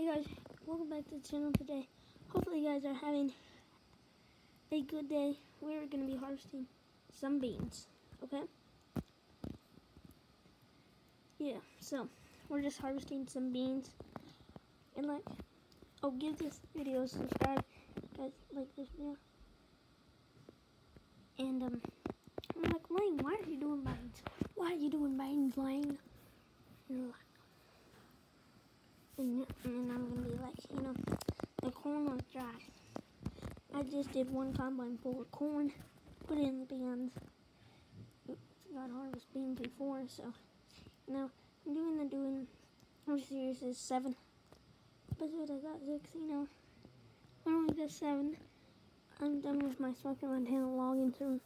Hey guys, welcome back to the channel today. Hopefully you guys are having a good day. We're going to be harvesting some beans, okay? Yeah, so we're just harvesting some beans. And like, oh, give this video a subscribe. Guys, like this video. And um, I'm like, Lane, why are you doing beans? Why are you doing beans, Lane? And like, and, then I'm gonna be like, you know, the corn was dry. I just did one combine full of corn, put it in the bins. Got harvest beans before, so you know, I'm doing the doing. Our series is seven, but I got six. You know, I only got seven. I'm done with my smoking Montana logging through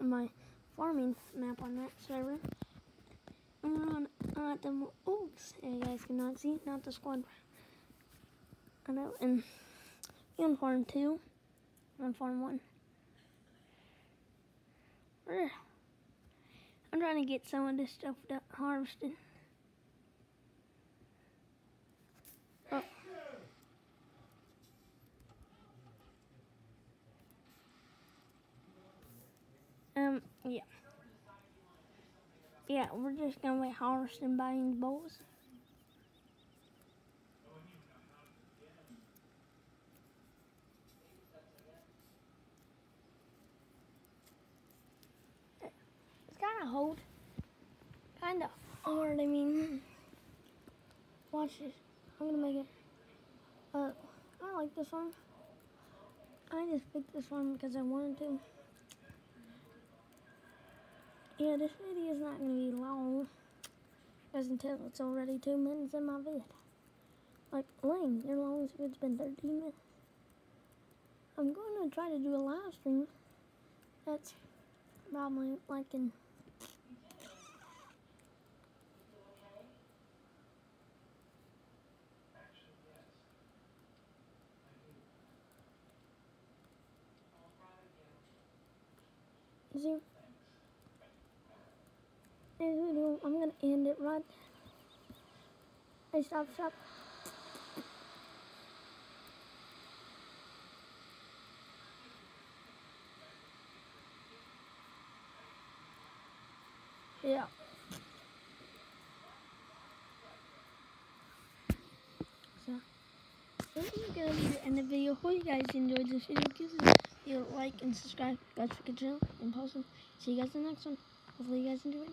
my farming map on that server. Uh, the oops, you guys cannot see, not the squad. I know, and on farm two, on farm one. I'm trying to get some of this stuff harvested. Oh. Um, yeah. Yeah, we're just gonna be harvesting beans, boys. It's kind of hard. Kind of hard, I mean. Watch this. I'm gonna make it. Uh, I like this one. I just picked this one because I wanted to. Yeah, this video is not going to be long. As until it's already two minutes in my vid. Like, Lane, your longest vid's been 13 minutes. I'm going to try to do a live stream. That's probably like in See? Video, I'm gonna end it right. Hey, stop, stop. Yeah. So, this is gonna be the end of the video. Hope you guys enjoyed this video. Give this video a like and subscribe. Guys, for the channel and post them. See you guys in the next one. Hopefully you guys enjoyed.